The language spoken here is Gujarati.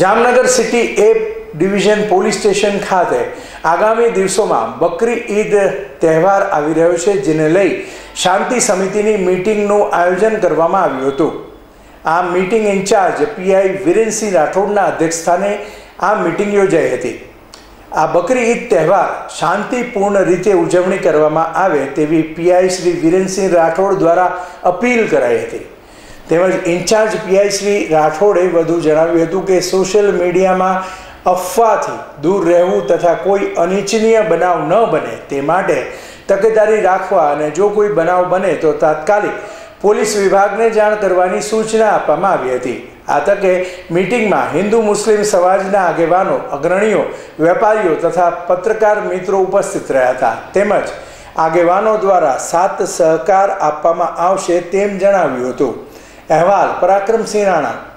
Jamnagar city A division police station ખાતે આગામી દિવસોમાં બકરી ઈદ તહેવાર આવી રહ્યો છે, જેને લઈ શાંતિ સમિતિની મિટિંગનું આયોજન કરવામાં આવ્યું હતું. આ meeting in charge PI Virensinh રાઠોડના અધ્યક્ષસ્થાને આ મિટિંગ યોજાઈ હતી. આ બકરી ઈદ તહેવાર શાંતિપૂર્ણ રીતે ઉજવણી કરવામાં આવે તેવી પીઆઈ શ્રી વિરેનસિંહ રાઠોડ દ્વારા અપીલ કરાઈ હતી. તેમજ ઇન્ચાર્જ પીઆઈ શ્રી રાઠોડે વધુ જણાવ્યું હતું કે સોશિયલ મીડિયામાં અફવાથી દૂર રહેવું તથા કોઈ અનિચ્છનીય બનાવ ન બને તે માટે તકેદારી રાખવા અને જો કોઈ બનાવ બને તો તાત્કાલિક પોલીસ વિભાગને જાણ કરવાની સૂચના આપવામાં આવી હતી. આ તકે મિટિંગમાં હિન્દુ મુસ્લિમ સમાજના આગેવાનો, અગ્રણીઓ, વેપારીઓ તથા પત્રકાર મિત્રો ઉપસ્થિત રહ્યા હતા. તેમજ આગેવાનો દ્વારા સાત સહકાર આપવામાં આવશે તેમ જણાવ્યું હતું. અહેવાલ પરાક્રમસિંહ રાણા.